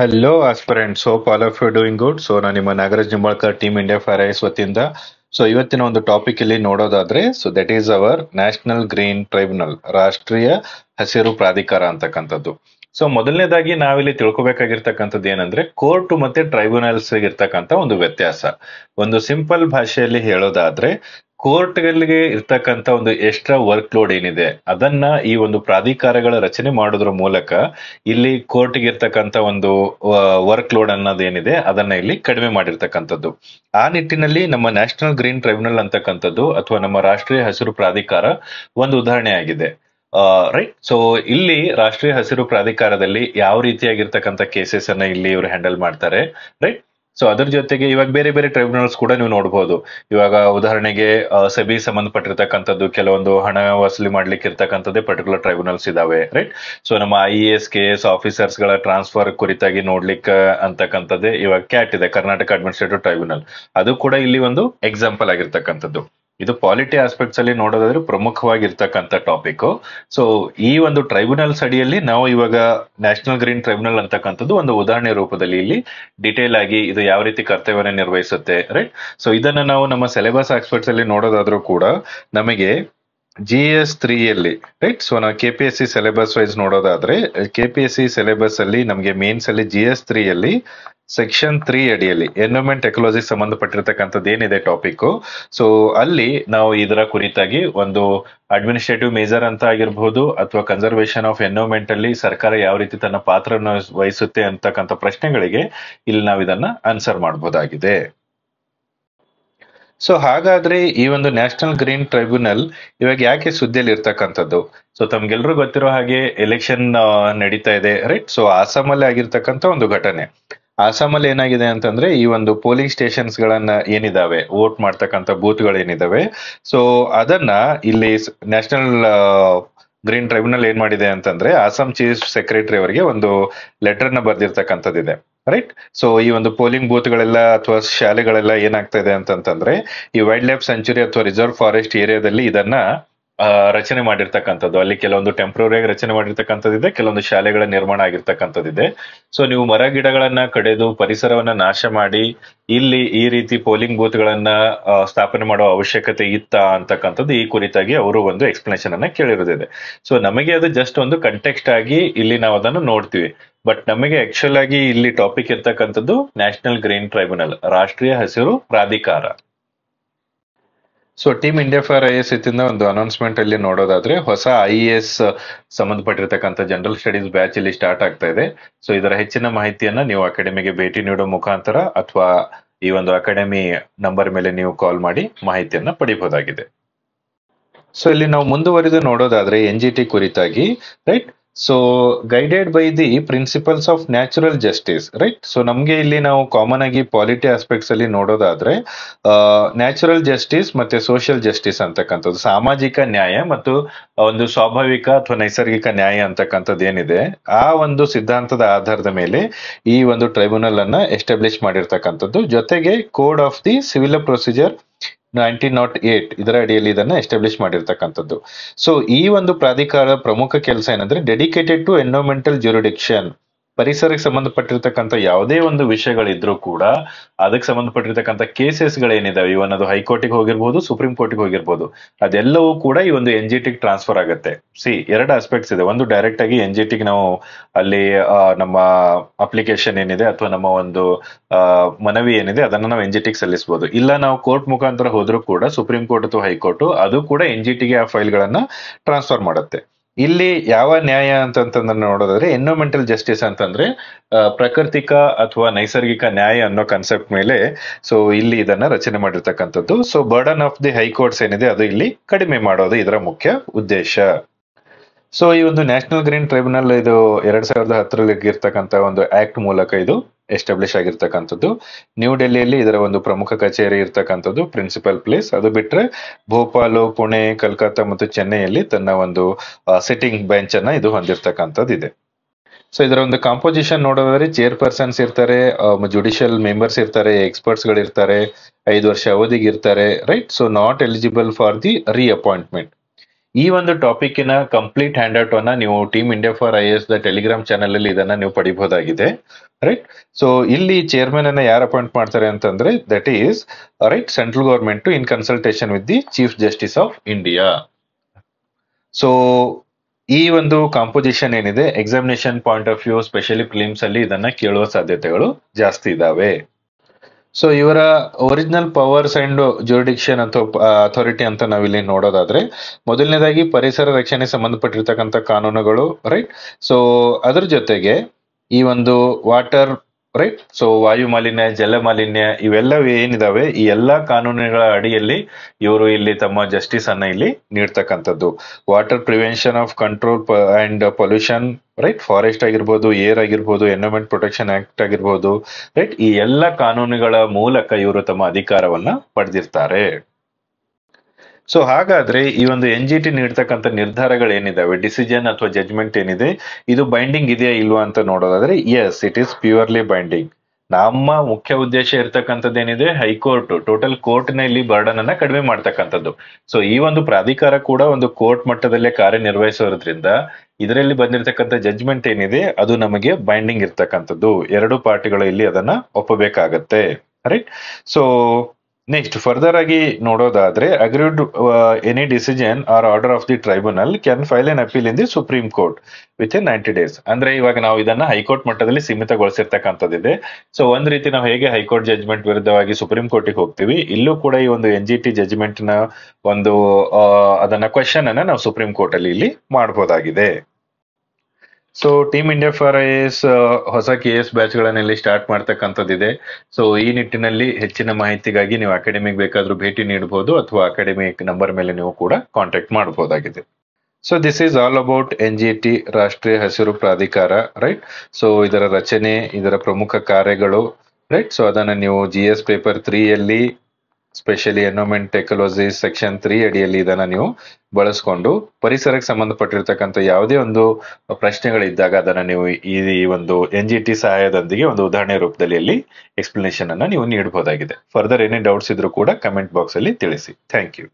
Hello aspirants hope all of you doing good so ನಾನು ನಿಮ್ಮ Nagaraj Nimbalkar team India fire IAS ವತಿಯಿಂದ. So ಇವತ್ತಿನ ಒಂದು topic ಇಲ್ಲಿ ನೋಡೋದಾದ್ರೆ so that is our national green tribunal ರಾಷ್ಟ್ರೀಯ ಹಸಿರು ಪ್ರಾಧಿಕಾರ ಅಂತಕ್ಕಂಥದ್ದು. ಸೊ ಮೊದಲನೇದಾಗಿ ನಾವಿಲ್ಲಿ ತಿಳ್ಕೊಬೇಕಾಗಿರ್ತಕ್ಕಂಥದ್ದು ಏನಂದ್ರೆ ಕೋರ್ಟ್ ಮತ್ತೆ ಟ್ರೈಬ್ಯುನಲ್ಸ್ ಇರ್ತಕ್ಕಂಥ ಒಂದು ವ್ಯತ್ಯಾಸ. ಒಂದು ಸಿಂಪಲ್ ಭಾಷೆಯಲ್ಲಿ ಹೇಳೋದಾದ್ರೆ ಕೋರ್ಟ್ಗಳಿಗೆ ಇರ್ತಕ್ಕಂಥ ಒಂದು ಎಕ್ಸ್ಟ್ರಾ ವರ್ಕ್ ಲೋಡ್ ಏನಿದೆ, ಅದನ್ನ ಈ ಒಂದು ಪ್ರಾಧಿಕಾರಗಳ ರಚನೆ ಮಾಡೋದ್ರ ಮೂಲಕ ಇಲ್ಲಿ ಕೋರ್ಟ್ಗೆ ಇರ್ತಕ್ಕಂಥ ಒಂದು ವರ್ಕ್ ಲೋಡ್ ಅನ್ನೋದೇನಿದೆ ಅದನ್ನ ಇಲ್ಲಿ ಕಡಿಮೆ ಮಾಡಿರ್ತಕ್ಕಂಥದ್ದು. ಆ ನಿಟ್ಟಿನಲ್ಲಿ ನಮ್ಮ ನ್ಯಾಷನಲ್ ಗ್ರೀನ್ ಟ್ರೈಬ್ಯುನಲ್ ಅಂತಕ್ಕಂಥದ್ದು ಅಥವಾ ನಮ್ಮ ರಾಷ್ಟ್ರೀಯ ಹಸಿರು ಪ್ರಾಧಿಕಾರ ಒಂದು ಉದಾಹರಣೆ ಆಗಿದೆ. ರೈಟ್? ಸೊ ಇಲ್ಲಿ ರಾಷ್ಟ್ರೀಯ ಹಸಿರು ಪ್ರಾಧಿಕಾರದಲ್ಲಿ ಯಾವ ರೀತಿಯಾಗಿರ್ತಕ್ಕಂಥ ಕೇಸಸ್ ಅನ್ನ ಇಲ್ಲಿ ಇವರು ಹ್ಯಾಂಡಲ್ ಮಾಡ್ತಾರೆ, ರೈಟ್? ಸೊ ಅದ್ರ ಜೊತೆಗೆ ಇವಾಗ ಬೇರೆ ಬೇರೆ ಟ್ರೈಬ್ಯುನಲ್ಸ್ ಕೂಡ ನೀವು ನೋಡಬಹುದು ಇವಾಗ ಉದಾಹರಣೆಗೆ ಸೆಬಿ ಸಂಬಂಧಪಟ್ಟಿರ್ತಕ್ಕಂಥದ್ದು, ಕೆಲವೊಂದು ಹಣ ವಸೂಲಿ ಮಾಡ್ಲಿಕ್ಕೆ ಇರ್ತಕ್ಕಂಥದ್ದೇ ಪರ್ಟಿಕ್ಯುಲರ್ ಟ್ರೈಬ್ಯುನಲ್ಸ್ ಇದಾವೆ ರೈಟ್ ಸೊ ನಮ್ಮ I A S K S ಆಫೀಸರ್ಸ್ಗಳ transfer ಕುರಿತಾಗಿ ನೋಡ್ಲಿಕ್ಕೆ ಅಂತಕ್ಕಂಥದ್ದೇ ಇವಾಗ ಕ್ಯಾಟ್ ಇದೆ ಕರ್ನಾಟಕ ಅಡ್ಮಿನಿಸ್ಟ್ರೇಟಿವ್ ಟ್ರೈಬ್ಯುನಲ್ ಅದು ಕೂಡ ಇಲ್ಲಿ ಒಂದು ಎಕ್ಸಾಂಪಲ್ ಆಗಿರ್ತಕ್ಕಂಥದ್ದು. ಇದು ಪಾಲಿಟಿ ಆಸ್ಪೆಕ್ಟ್ಸ್ ಅಲ್ಲಿ ನೋಡೋದಾದ್ರೆ ಪ್ರಮುಖವಾಗಿರ್ತಕ್ಕಂಥ ಟಾಪಿಕ್ ಸೊ ಈ ಒಂದು ಟ್ರೈಬ್ಯುನಲ್ಸ್ ಅಡಿಯಲ್ಲಿ ನಾವು ಇವಾಗ ನ್ಯಾಷನಲ್ ಗ್ರೀನ್ ಟ್ರೈಬ್ಯುನಲ್ ಅಂತಕ್ಕಂಥದ್ದು ಒಂದು ಉದಾಹರಣೆ ರೂಪದಲ್ಲಿ ಇಲ್ಲಿ ಡಿಟೇಲ್ ಆಗಿ ಇದು ಯಾವ ರೀತಿ ಕರ್ತವ್ಯವನ್ನು ನಿರ್ವಹಿಸುತ್ತೆ ರೈಟ್ ಸೊ ಇದನ್ನ ನಾವು ನಮ್ಮ ಸಿಲೆಬಸ್ ಆಸ್ಪೆಕ್ಟ್ಸ್ ಅಲ್ಲಿ ನೋಡೋದಾದ್ರೂ ಕೂಡ ನಮಗೆ ಜಿ ಎಸ್ ತ್ರೀಯಲ್ಲಿ ರೈಟ್ ಸೊ ನಾವು K P S C syllabus wise ನೋಡೋದಾದ್ರೆ K P S C syllabus ಅಲ್ಲಿ ನಮಗೆ ಮೇನ್ಸ್ ಅಲ್ಲಿ ಜಿ ಎಸ್ ತ್ರೀಯಲ್ಲಿ ಸೆಕ್ಷನ್ ತ್ರೀ ಅಡಿಯಲ್ಲಿ ಎನ್ವೈರ್ಮೆಂಟ್ ಟೆಕ್ನಾಲಜಿ ಸಂಬಂಧಪಟ್ಟಿರ್ತಕ್ಕಂಥದ್ದು ಏನಿದೆ ಟಾಪಿಕ್ ಸೊ ಅಲ್ಲಿ ನಾವು ಇದರ ಕುರಿತಾಗಿ ಒಂದು ಅಡ್ಮಿನಿಸ್ಟ್ರೇಟಿವ್ ಮೇಜರ್ ಅಂತ ಆಗಿರ್ಬಹುದು ಅಥವಾ ಕನ್ಸರ್ವೇಶನ್ ಆಫ್ ಎನ್ವೈರ್ಮೆಂಟ್ ಅಲ್ಲಿ ಸರ್ಕಾರ ಯಾವ ರೀತಿ ತನ್ನ ಪಾತ್ರವನ್ನು ವಹಿಸುತ್ತೆ ಅಂತಕ್ಕಂಥ ಪ್ರಶ್ನೆಗಳಿಗೆ ಇಲ್ಲಿ ನಾವು ಇದನ್ನ ಆನ್ಸರ್ ಮಾಡಬಹುದಾಗಿದೆ ಸೊ ಹಾಗಾದ್ರೆ ಈ ಒಂದು ನ್ಯಾಷನಲ್ ಗ್ರೀನ್ ಟ್ರೈಬ್ಯುನಲ್ ಇವಾಗ ಯಾಕೆ ಸುದ್ದಿಯಲ್ಲಿ ಇರ್ತಕ್ಕಂಥದ್ದು? ಸೊ ತಮ್ಗೆಲ್ರು ಗೊತ್ತಿರೋ ಹಾಗೆ ಎಲೆಕ್ಷನ್ ನಡೀತಾ ಇದೆ ರೈಟ್ ಸೊ ಆಸಾಮಲ್ಲಿ ಆಗಿರ್ತಕ್ಕಂಥ ಒಂದು ಘಟನೆ. ಆಸಾಮಲ್ಲಿ ಏನಾಗಿದೆ ಅಂತಂದ್ರೆ ಈ ಒಂದು ಪೋಲಿಂಗ್ ಸ್ಟೇಷನ್ಸ್ ಗಳನ್ನ ಏನಿದಾವೆ ವೋಟ್ ಮಾಡ್ತಕ್ಕಂಥ ಬೂತ್ ಗಳೇನಿದಾವೆ. ಸೊ ಅದನ್ನ ಇಲ್ಲಿ ನ್ಯಾಷನಲ್ ಗ್ರೀನ್ ಟ್ರೈಬ್ಯುನಲ್ ಏನ್ ಮಾಡಿದೆ ಅಂತಂದ್ರೆ ಅಸ್ಸಾಂ ಚೀಫ್ ಸೆಕ್ರೆಟರಿ ಅವರಿಗೆ ಒಂದು ಲೆಟರ್ನ ಬರ್ದಿರ್ತಕ್ಕಂಥದ್ದಿದೆ ರೈಟ್ ಸೊ ಈ ಒಂದು ಪೋಲಿಂಗ್ ಬೂತ್ ಗಳೆಲ್ಲ ಅಥವಾ ಶಾಲೆಗಳೆಲ್ಲ ಏನಾಗ್ತಾ ಇದೆ ಅಂತಂತಂದ್ರೆ ಈ ವೈಲ್ಡ್ ಲೈಫ್ ಸೆಂಚುರಿ ಅಥವಾ ರಿಸರ್ವ್ ಫಾರೆಸ್ಟ್ ಏರಿಯಾದಲ್ಲಿ ಇದನ್ನ ರಚನೆ ಮಾಡಿರ್ತಕ್ಕಂಥದ್ದು. ಅಲ್ಲಿ ಕೆಲವೊಂದು ಟೆಂಪ್ರವರಿಯಾಗಿ ರಚನೆ ಮಾಡಿರ್ತಕ್ಕಂಥದ್ದಿದೆ ಕೆಲವೊಂದು ಶಾಲೆಗಳ ನಿರ್ಮಾಣ ಆಗಿರ್ತಕ್ಕಂಥದ್ದಿದೆ ಸೊ ನೀವು ಮರ ಗಿಡಗಳನ್ನ ಕಡೆದು ಪರಿಸರವನ್ನ ನಾಶ ಮಾಡಿ ಇಲ್ಲಿ ಈ ರೀತಿ ಪೋಲಿಂಗ್ ಬೂತ್ ಗಳನ್ನ ಸ್ಥಾಪನೆ ಮಾಡುವ ಅವಶ್ಯಕತೆ ಇತ್ತ ಅಂತಕ್ಕಂಥದ್ದು ಈ ಕುರಿತಾಗಿ ಅವರು ಒಂದು ಎಕ್ಸ್ಪ್ಲನೇಷನ್ ಅನ್ನ ಕೇಳಿರೋದಿದೆ. ಸೊ ನಮಗೆ ಅದು ಜಸ್ಟ್ ಒಂದು ಕಂಟೆಕ್ಸ್ಟ್ ಆಗಿ ಇಲ್ಲಿ ನಾವು ಅದನ್ನು ನೋಡ್ತೀವಿ. ಬಟ್ ನಮಗೆ ಆಕ್ಚುಲ್ ಆಗಿ ಇಲ್ಲಿ ಟಾಪಿಕ್ ಇರ್ತಕ್ಕಂಥದ್ದು ನ್ಯಾಷನಲ್ ಗ್ರೀನ್ ಟ್ರೈಬ್ಯುನಲ್ ರಾಷ್ಟ್ರೀಯ ಹಸಿರು ಪ್ರಾಧಿಕಾರ. So team India for I S ಇತ್ತಿಂದ ಒಂದು ಅನೌನ್ಸ್ಮೆಂಟ್ ಅಲ್ಲಿ ನೋಡೋದಾದ್ರೆ ಹೊಸ ಐ ಎಸ್ ಸಂಬಂಧಪಟ್ಟಿರ್ತಕ್ಕಂಥ ಜನರಲ್ ಸ್ಟಡೀಸ್ ಬ್ಯಾಚ್ ಇಲ್ಲಿ ಸ್ಟಾರ್ಟ್ ಆಗ್ತಾ ಇದೆ. ಸೊ ಇದರ ಹೆಚ್ಚಿನ ಮಾಹಿತಿಯನ್ನ ನೀವು ಅಕಾಡೆಮಿಗೆ ಭೇಟಿ ನೀಡೋ ಮುಖಾಂತರ ಅಥವಾ ಈ ಒಂದು ಅಕಾಡೆಮಿ ನಂಬರ್ ಮೇಲೆ ನೀವು ಕಾಲ್ ಮಾಡಿ ಮಾಹಿತಿಯನ್ನ ಪಡಿಬಹುದಾಗಿದೆ. ಸೊ ಇಲ್ಲಿ ನಾವು ಮುಂದುವರಿದು ನೋಡೋದಾದ್ರೆ ಎನ್ ಜಿ ಟಿ ಕುರಿತಾಗಿ right so guided by the principles of natural justice right so ನಮ್ಗೆ ಇಲ್ಲಿ ನಾವು ಕಾಮನ್ ಆಗಿ ಪಾಲಿಟಿ ಆಸ್ಪೆಕ್ಟ್ಸ್ ಅಲ್ಲಿ ನೋಡೋದಾದ್ರೆ ನ್ಯಾಚುರಲ್ ಜಸ್ಟಿಸ್ ಮತ್ತೆ ಸೋಷಿಯಲ್ ಜಸ್ಟಿಸ್ ಅಂತಕ್ಕಂಥದ್ದು, ಸಾಮಾಜಿಕ ನ್ಯಾಯ ಮತ್ತು ಒಂದು ಸ್ವಾಭಾವಿಕ ಅಥವಾ ನೈಸರ್ಗಿಕ ನ್ಯಾಯ ಅಂತಕ್ಕಂಥದ್ದು ಏನಿದೆ, ಆ ಒಂದು ಸಿದ್ಧಾಂತದ ಆಧಾರದ ಮೇಲೆ ಈ ಒಂದು ಟ್ರೈಬ್ಯುನಲ್ ಅನ್ನ ಎಸ್ಟಾಬ್ಲಿಷ್ ಮಾಡಿರ್ತಕ್ಕಂಥದ್ದು. ಜೊತೆಗೆ code of the civil procedure nineteen nought eight ಇದರ ಅಡಿಯಲ್ಲಿ ಇದನ್ನ ಎಸ್ಟಾಬ್ಲಿಷ್ ಮಾಡಿರ್ತಕ್ಕಂಥದ್ದು. ಸೊ ಈ ಒಂದು ಪ್ರಾಧಿಕಾರ ಪ್ರಮುಖ ಕೆಲಸ ಏನಂದ್ರೆ ಡೆಡಿಕೇಟೆಡ್ ಟು ಎನ್ವೈರನ್ಮೆಂಟಲ್ ಜ್ಯೂರಿಡಿಕ್ಷನ್ ಪರಿಸರಕ್ಕೆ ಸಂಬಂಧಪಟ್ಟಿರ್ತಕ್ಕಂಥ ಯಾವುದೇ ಒಂದು ವಿಷಯಗಳಿದ್ರೂ ಕೂಡ ಅದಕ್ಕೆ ಸಂಬಂಧಪಟ್ಟಿರ್ತಕ್ಕಂಥ ಕೇಸಸ್ ಗಳೇನಿದಾವೆ ಇವನ್ ಅದು ಹೈಕೋರ್ಟಿಗೆ ಹೋಗಿರ್ಬೋದು, ಸುಪ್ರೀಂ ಕೋರ್ಟಿಗೆ ಹೋಗಿರ್ಬೋದು, ಅದೆಲ್ಲವೂ ಕೂಡ ಈ ಒಂದು ಎನ್ ಜಿ ಟ್ರಾನ್ಸ್ಫರ್ ಆಗುತ್ತೆ. ಸಿ ಎರಡು ಆಸ್ಪೆಕ್ಟ್ಸ್ ಇದೆ. ಒಂದು ಡೈರೆಕ್ಟ್ ಆಗಿ ಎನ್ ಜಿ ನಾವು ಅಲ್ಲಿ ನಮ್ಮ ಅಪ್ಲಿಕೇಶನ್ ಏನಿದೆ ಅಥವಾ ನಮ್ಮ ಒಂದು ಮನವಿ ಏನಿದೆ ಅದನ್ನ ನಾವು ಎನ್ ಜಿ ಟಿಗೆ ಸಲ್ಲಿಸಬಹುದು ಇಲ್ಲ ನಾವು ಕೋರ್ಟ್ ಮುಖಾಂತರ ಹೋದ್ರೂ ಕೂಡ ಸುಪ್ರೀಂ ಕೋರ್ಟ್ ಅಥವಾ ಹೈಕೋರ್ಟ್ ಅದು ಕೂಡ ಎನ್ ಜಿ ಟಿಗೆ ಆ ಫೈಲ್ ಗಳನ್ನ ಟ್ರಾನ್ಸ್ಫರ್ ಮಾಡುತ್ತೆ. ಇಲ್ಲಿ ಯಾವ ನ್ಯಾಯ ಅಂತಂತಂದ್ರೆ ನೋಡೋದಾದ್ರೆ ಎನ್ವೈರನ್ಮೆಂಟಲ್ ಜಸ್ಟಿಸ್ ಅಂತಂದ್ರೆ ಪ್ರಾಕೃತಿಕ ಅಥವಾ ನೈಸರ್ಗಿಕ ನ್ಯಾಯ ಅನ್ನೋ ಕಾನ್ಸೆಪ್ಟ್ ಮೇಲೆ ಸೊ ಇಲ್ಲಿ ಇದನ್ನ ರಚನೆ ಮಾಡಿರ್ತಕ್ಕಂಥದ್ದು. So burden of the high courts ಏನಿದೆ, ಅದು ಇಲ್ಲಿ ಕಡಿಮೆ ಮಾಡೋದು ಇದರ ಮುಖ್ಯ ಉದ್ದೇಶ. ಸೊ ಈ ಒಂದು ನ್ಯಾಷನಲ್ ಗ್ರೀನ್ ಟ್ರೈಬ್ಯುನಲ್ ಇದು ಎರಡ್ ಸಾವಿರದ ಹತ್ತರಲ್ಲಿ ಇರ್ತಕ್ಕಂಥ ಒಂದು ಆಕ್ಟ್ ಮೂಲಕ ಇದು ಎಸ್ಟಾಬ್ಲಿಷ್ ಆಗಿರ್ತಕ್ಕಂಥದ್ದು. ನ್ಯೂ ಡೆಲ್ಲಿಯಲ್ಲಿ ಇದರ ಒಂದು ಪ್ರಮುಖ ಕಚೇರಿ ಇರ್ತಕ್ಕಂಥದ್ದು ಪ್ರಿನ್ಸಿಪಲ್ ಪ್ಲೇಸ್ ಅದು ಬಿಟ್ರೆ ಭೋಪಾಲು, ಪುಣೆ, ಕಲ್ಕತ್ತಾ ಮತ್ತು ಚೆನ್ನೈಯಲ್ಲಿ ತನ್ನ ಒಂದು ಸಿಟ್ಟಿಂಗ್ ಬೆಂಚ್ ಅನ್ನ ಇದು ಹೊಂದಿರತಕ್ಕಂಥದ್ದು ಇದೆ. ಸೊ ಇದರ ಒಂದು ಕಾಂಪೋಸಿಷನ್ ನೋಡೋದಾದ್ರೆ ಚೇರ್ ಪರ್ಸನ್ಸ್ ಇರ್ತಾರೆ ಜುಡಿಷಿಯಲ್ ಮೆಂಬರ್ಸ್ ಇರ್ತಾರೆ ಎಕ್ಸ್ಪರ್ಟ್ಸ್ಗಳು ಇರ್ತಾರೆ ಐದು ವರ್ಷ ಅವಧಿಗೆ ಇರ್ತಾರೆ right so not eligible for the reappointment ಈ ಒಂದು ಟಾಪಿಕ್ಕಿನ ಕಂಪ್ಲೀಟ್ ಹ್ಯಾಂಡ್ ಔಟ್ ಅನ್ನ ನೀವು team India for I S the Telegram channel ಅಲ್ಲಿ ಇದನ್ನ ನೀವು ಪಡಿಬಹುದಾಗಿದೆ. ರೈಟ್ ಸೊ ಇಲ್ಲಿ ಚೇರ್ಮನ್ ಅನ್ನ ಯಾರು ಅಪಾಯಿಂಟ್ ಮಾಡ್ತಾರೆ ಅಂತಂದ್ರೆ that is right central government in consultation with the chief justice of India so ಈ ಒಂದು ಕಾಂಪೋಸಿಷನ್ ಏನಿದೆ examination point of view specially films ಅಲ್ಲಿ ಇದನ್ನ ಕೇಳುವ ಸಾಧ್ಯತೆಗಳು ಜಾಸ್ತಿ ಇದಾವೆ. ಸೊ ಇವರ ಒರಿಜಿನಲ್ ಪವರ್ಸ್ ಅಂಡ್ ಜೂರಿಡಿಕ್ಷನ್ ಅಂತ ಅಥಾರಿಟಿ ಅಂತ ನಾವಿಲ್ಲಿ ನೋಡೋದಾದ್ರೆ, ಮೊದಲನೇದಾಗಿ ಪರಿಸರ ರಕ್ಷಣೆ ಸಂಬಂಧಪಟ್ಟಿರ್ತಕ್ಕಂಥ ಕಾನೂನುಗಳು ರೈಟ್ ಸೊ ಅದ್ರ ಜೊತೆಗೆ ಈ ಒಂದು ವಾಟರ್ ರೈಟ್ ಸೊ ವಾಯು ಮಾಲಿನ್ಯ ಜಲ ಮಾಲಿನ್ಯ ಇವೆಲ್ಲವೂ ಏನಿದಾವೆ? ಈ ಎಲ್ಲಾ ಕಾನೂನುಗಳ ಅಡಿಯಲ್ಲಿ ಇವರು ಇಲ್ಲಿ ತಮ್ಮ ಜಸ್ಟಿಸ್ ಅನ್ನ ಇಲ್ಲಿ ನೀಡ್ತಕ್ಕಂಥದ್ದು. Water prevention of control and pollution right forest ಆಗಿರ್ಬೋದು ಏರ್ ಆಗಿರ್ಬೋದು ಎನ್ವೈರ್ಮೆಂಟ್ ಪ್ರೊಟೆಕ್ಷನ್ ಆಕ್ಟ್ ಆಗಿರ್ಬೋದು ರೈಟ್ ಈ ಎಲ್ಲ ಕಾನೂನುಗಳ ಮೂಲಕ ಇವರು ತಮ್ಮ ಅಧಿಕಾರವನ್ನ ಪಡೆದಿರ್ತಾರೆ. ಸೊ ಹಾಗಾದ್ರೆ ಈ ಒಂದು ಎನ್ ಜಿ ಟಿ ನೀಡ್ತಕ್ಕಂಥ ನಿರ್ಧಾರಗಳು ಏನಿದಾವೆ? ಡಿಸಿಷನ್ ಅಥವಾ ಜಜ್ಮೆಂಟ್ ಏನಿದೆ? ಇದು ಬೈಂಡಿಂಗ್ ಇದೆಯಾ ಇಲ್ವಾ ಅಂತ ನೋಡೋದಾದ್ರೆ yes it is purely binding ನಮ್ಮ ಮುಖ್ಯ ಉದ್ದೇಶ ಇರ್ತಕ್ಕಂಥದ್ದು ಏನಿದೆ? ಹೈಕೋರ್ಟ್ ಟೋಟಲ್ ಕೋರ್ಟ್ ಇಲ್ಲಿ ಬರ್ಡನ್ ಅನ್ನ ಕಡಿಮೆ ಮಾಡ್ತಕ್ಕಂಥದ್ದು. ಸೊ ಈ ಒಂದು ಪ್ರಾಧಿಕಾರ ಕೂಡ ಒಂದು ಕೋರ್ಟ್ ಮಟ್ಟದಲ್ಲೇ ಕಾರ್ಯನಿರ್ವಹಿಸೋದ್ರಿಂದ ಇದರಲ್ಲಿ ಬಂದಿರತಕ್ಕಂಥ ಜಜ್ಮೆಂಟ್ ಏನಿದೆ, ಅದು ನಮಗೆ ಬೈಂಡಿಂಗ್ ಇರ್ತಕ್ಕಂಥದ್ದು. ಎರಡು ಪಾರ್ಟಿಗಳು ಇಲ್ಲಿ ಅದನ್ನ ಒಪ್ಪಬೇಕಾಗತ್ತೆ. ರೈಟ್ ಸೊ ನೆಕ್ಸ್ಟ್ ಫರ್ದರ್ ಆಗಿ ನೋಡೋದಾದ್ರೆ agreed any decision or order of the tribunal can file an appeal in the supreme court within ninety days ಅಂದ್ರೆ ಇವಾಗ ನಾವು ಇದನ್ನ ಹೈಕೋರ್ಟ್ ಮಟ್ಟದಲ್ಲಿ ಸೀಮಿತಗೊಳಿಸಿರ್ತಕ್ಕಂಥದ್ದಿದೆ. ಸೊ ಒಂದ್ ರೀತಿ ನಾವು ಹೇಗೆ ಹೈಕೋರ್ಟ್ ಜಜ್ಮೆಂಟ್ ವಿರುದ್ಧವಾಗಿ ಸುಪ್ರೀಂ ಕೋರ್ಟಿಗೆ ಹೋಗ್ತೀವಿ, ಇಲ್ಲೂ ಕೂಡ ಈ ಒಂದು ಎನ್ ಜಿ ಟಿ ಜಜ್ಮೆಂಟ್ನ ಒಂದು ಅದನ್ನ ಕ್ವೆಶನ್ ಅನ್ನ ನಾವು ಸುಪ್ರೀಂ ಕೋರ್ಟ್ ಅಲ್ಲಿ ಇಲ್ಲಿ ಮಾಡಬಹುದಾಗಿದೆ so team India for I S ಹೊಸ ಕೆ ಎಸ್ ಬ್ಯಾಚ್ ಗಳನ್ನೆಲ್ಲ ಸ್ಟಾರ್ಟ್ ಮಾಡ್ತಕ್ಕಂಥದ್ದಿದೆ. ಸೊ ಈ ನಿಟ್ಟಿನಲ್ಲಿ ಹೆಚ್ಚಿನ ಮಾಹಿತಿಗಾಗಿ ನೀವು ಅಕಾಡೆಮಿಗೆ ಬೇಕಾದ್ರೂ ಭೇಟಿ ನೀಡಬಹುದು ಅಥವಾ ಅಕಾಡೆಮಿಕ್ ನಂಬರ್ ಮೇಲೆ ನೀವು ಕೂಡ ಕಾಂಟ್ಯಾಕ್ಟ್ ಮಾಡಬಹುದಾಗಿದೆ so this is all about N G T ರಾಷ್ಟ್ರೀಯ ಹಸಿರು ಪ್ರಾಧಿಕಾರ ರೈಟ್ ಸೊ ಇದರ ರಚನೆ, ಇದರ ಪ್ರಮುಖ ಕಾರ್ಯಗಳು ರೈಟ್ ಸೊ ಅದನ್ನ ನೀವು ಜಿ ಎಸ್ ಪೇಪರ್ ತ್ರೀ ಅಲ್ಲಿ specially environment technology section three ಅಡಿಯಲ್ಲಿ ಇದನ್ನ ನೀವು ಬಳಸ್ಕೊಂಡು ಪರಿಸರಕ್ಕೆ ಸಂಬಂಧಪಟ್ಟಿರ್ತಕ್ಕಂಥ ಯಾವುದೇ ಒಂದು ಪ್ರಶ್ನೆಗಳಿದ್ದಾಗ ಅದನ್ನ ನೀವು ಈ ಒಂದು ಎನ್ ಜಿ ಟಿ ಸಹಾಯದೊಂದಿಗೆ ಒಂದು ಉದಾಹರಣೆ ರೂಪದಲ್ಲಿ ಅಲ್ಲಿ ಎಕ್ಸ್ಪ್ಲನೇಷನ್ ಅನ್ನ ನೀವು ನೀಡಬಹುದಾಗಿದೆ ಫರ್ದರ್ ಏನೇ ಡೌಟ್ಸ್ ಇದ್ರೂ ಕೂಡ ಕಮೆಂಟ್ ಬಾಕ್ಸ್ ಅಲ್ಲಿ ತಿಳಿಸಿ. Thank you